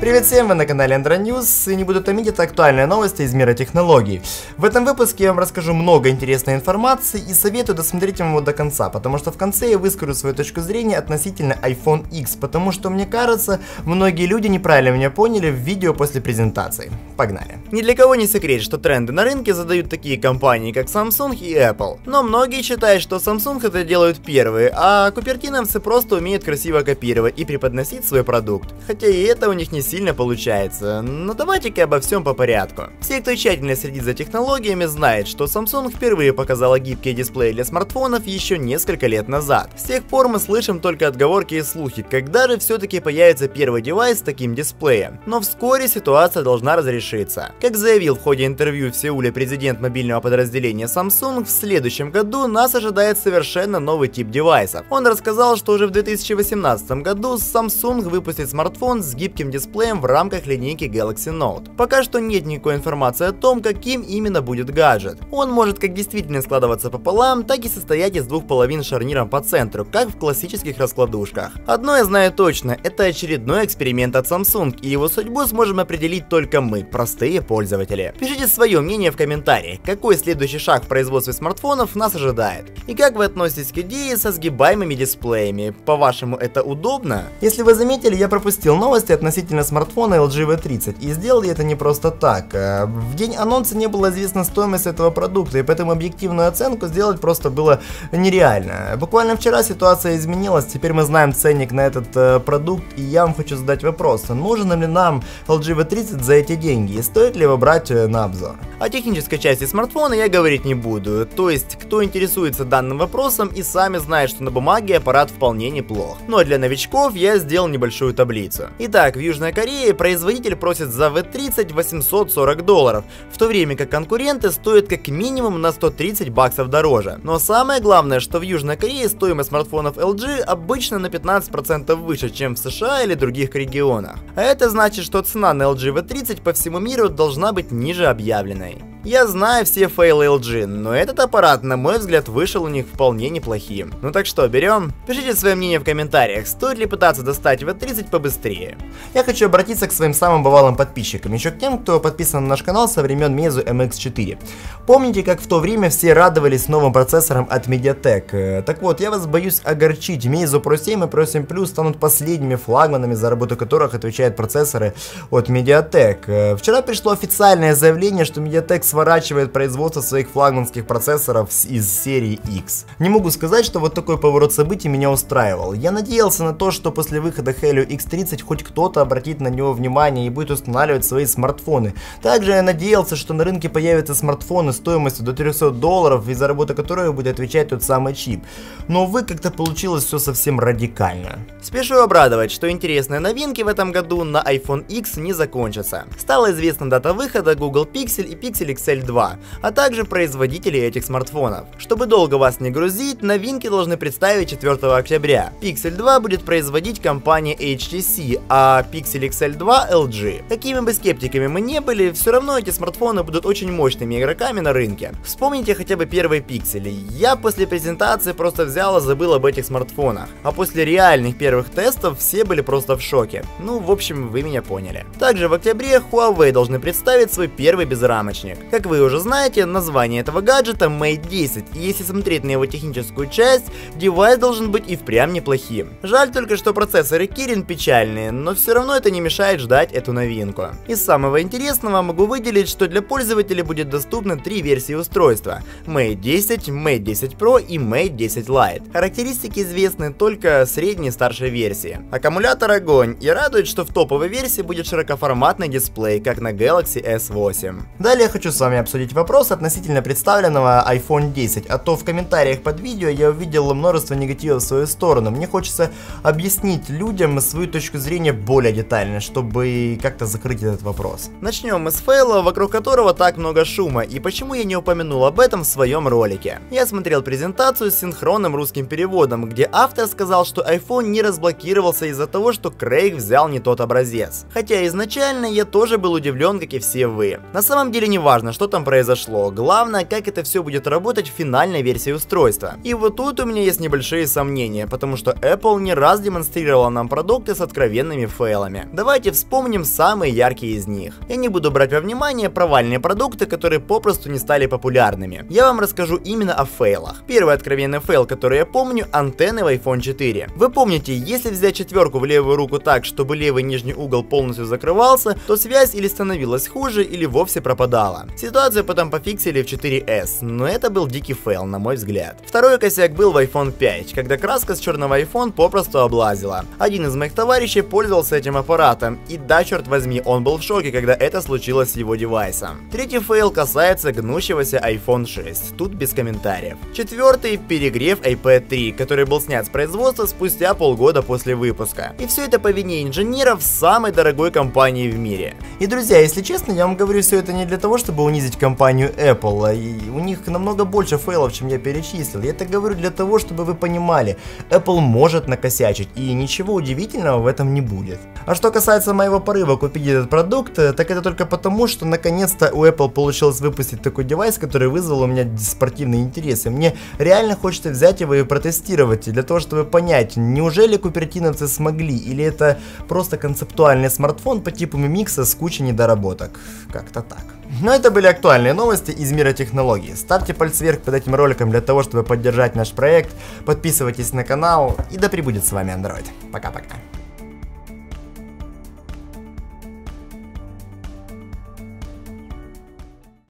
Привет всем, вы на канале Andro News и не буду томить, это актуальные новости из мира технологий. В этом выпуске я вам расскажу много интересной информации и советую досмотреть его до конца, потому что в конце я выскажу свою точку зрения относительно iPhone X, потому что мне кажется, многие люди неправильно меня поняли в видео после презентации. Погнали. Ни для кого не секрет, что тренды на рынке задают такие компании, как Samsung и Apple. Но многие считают, что Samsung это делают первые, а купертиновцы просто умеют красиво копировать и преподносить свой продукт. Хотя и это у них не сильно получается, но давайте-ка обо всем по порядку. Все, кто тщательно следит за технологиями, знает, что Samsung впервые показала гибкие дисплеи для смартфонов еще несколько лет назад. С тех пор мы слышим только отговорки и слухи, когда же все-таки появится первый девайс с таким дисплеем. Но вскоре ситуация должна разрешиться. Как заявил в ходе интервью в Сеуле президент мобильного подразделения Samsung, в следующем году нас ожидает совершенно новый тип девайсов. Он рассказал, что уже в 2018 году Samsung выпустит смартфон с гибким дисплеем дисплеем в рамках линейки Galaxy Note. Пока что нет никакой информации о том, каким именно будет гаджет. Он может как действительно складываться пополам, так и состоять из двух половин шарниром по центру, как в классических раскладушках. Одно я знаю точно, это очередной эксперимент от Samsung, и его судьбу сможем определить только мы, простые пользователи. Пишите свое мнение в комментариях, какой следующий шаг в производстве смартфонов нас ожидает. И как вы относитесь к идее со сгибаемыми дисплеями? По-вашему, это удобно? Если вы заметили, я пропустил новости относительно смартфона LG V30. И сделал я это не просто так. Э, в день анонса не было известна стоимость этого продукта, и поэтому объективную оценку сделать просто было нереально. Буквально вчера ситуация изменилась, теперь мы знаем ценник на этот э, продукт, и я вам хочу задать вопрос, нужен ли нам LG V30 за эти деньги, и стоит ли его брать э, на обзор? О технической части смартфона я говорить не буду, то есть кто интересуется данным вопросом и сами знают, что на бумаге аппарат вполне неплох. Но для новичков я сделал небольшую таблицу. Итак, в Южной Корее производитель просит за V30 840 долларов, в то время как конкуренты стоят как минимум на 130 баксов дороже. Но самое главное, что в Южной Корее стоимость смартфонов LG обычно на 15% выше, чем в США или других регионах. А это значит, что цена на LG V30 по всему миру должна быть ниже объявленной. Я знаю все фейлы LG, но этот аппарат, на мой взгляд, вышел у них вполне неплохим. Ну так что, берем? Пишите свое мнение в комментариях, стоит ли пытаться достать V30 побыстрее. Я хочу обратиться к своим самым бывалым подписчикам, еще к тем, кто подписан на наш канал со времен Meizu MX4. Помните, как в то время все радовались новым процессором от Mediatek? Э, так вот, я вас боюсь огорчить, Meizu Pro 7 и Pro 7 Plus станут последними флагманами, за работу которых отвечают процессоры от Mediatek. Э, вчера пришло официальное заявление, что Mediatek сворачивает производство своих флагманских процессоров из серии X. Не могу сказать, что вот такой поворот событий меня устраивал. Я надеялся на то, что после выхода Helio X30 хоть кто-то обратит на него внимание и будет устанавливать свои смартфоны. Также я надеялся, что на рынке появятся смартфоны стоимостью до 300 долларов, и за работу которых будет отвечать тот самый чип. Но, увы, как-то получилось все совсем радикально. Спешу обрадовать, что интересные новинки в этом году на iPhone X не закончатся. Стала известна дата выхода Google Pixel и Pixel Pixel 2, а также производители этих смартфонов. Чтобы долго вас не грузить, новинки должны представить 4 октября. Pixel 2 будет производить компания HTC, а Pixel XL 2 LG. Какими бы скептиками мы не были, все равно эти смартфоны будут очень мощными игроками на рынке. Вспомните хотя бы первые пиксели. Я после презентации просто взял и забыл об этих смартфонах. А после реальных первых тестов все были просто в шоке. Ну, в общем, вы меня поняли. Также в октябре Huawei должны представить свой первый безрамочник. Как вы уже знаете, название этого гаджета Mate 10, и если смотреть на его техническую часть, девайс должен быть и впрямь неплохим. Жаль только, что процессоры Kirin печальные, но все равно это не мешает ждать эту новинку. Из самого интересного могу выделить, что для пользователей будет доступно три версии устройства Mate 10, Mate 10 Pro и Mate 10 Lite. Характеристики известны только средней и старшей версии. Аккумулятор огонь и радует, что в топовой версии будет широкоформатный дисплей, как на Galaxy S8. Далее хочу с вами обсудить вопрос относительно представленного iPhone 10, а то в комментариях под видео я увидел множество негатива в свою сторону. Мне хочется объяснить людям свою точку зрения более детально, чтобы как-то закрыть этот вопрос. Начнем мы с фейла, вокруг которого так много шума, и почему я не упомянул об этом в своем ролике. Я смотрел презентацию с синхронным русским переводом, где автор сказал, что iPhone не разблокировался из-за того, что Крейг взял не тот образец. Хотя изначально я тоже был удивлен, как и все вы. На самом деле не важно, важно, что там произошло. Главное, как это все будет работать в финальной версии устройства. И вот тут у меня есть небольшие сомнения, потому что Apple не раз демонстрировала нам продукты с откровенными фейлами. Давайте вспомним самые яркие из них. Я не буду брать во внимание провальные продукты, которые попросту не стали популярными. Я вам расскажу именно о фейлах. Первый откровенный фейл, который я помню, антенны в iPhone 4. Вы помните, если взять четверку в левую руку так, чтобы левый нижний угол полностью закрывался, то связь или становилась хуже, или вовсе пропадала. Ситуацию потом пофиксили в 4S, но это был дикий фейл, на мой взгляд. Второй косяк был в iPhone 5, когда краска с черного iPhone попросту облазила. Один из моих товарищей пользовался этим аппаратом, и да, черт возьми, он был в шоке, когда это случилось с его девайсом. Третий фейл касается гнущегося iPhone 6, тут без комментариев. Четвертый – перегрев iPad 3, который был снят с производства спустя полгода после выпуска. И все это по вине инженеров самой дорогой компании в мире. И, друзья, если честно, я вам говорю все это не для того, чтобы унизить компанию Apple, и у них намного больше фейлов, чем я перечислил. Я это говорю для того, чтобы вы понимали, Apple может накосячить, и ничего удивительного в этом не будет. А что касается моего порыва купить этот продукт, э, так это только потому, что наконец-то у Apple получилось выпустить такой девайс, который вызвал у меня спортивный интерес. И мне реально хочется взять его и протестировать, для того, чтобы понять, неужели купертиновцы смогли, или это просто концептуальный смартфон по типу Mimix с кучей недоработок. Как-то так. Но это были актуальные новости из мира технологий. Ставьте пальцы вверх под этим роликом для того, чтобы поддержать наш проект. Подписывайтесь на канал и да пребудет с вами Android. Пока-пока.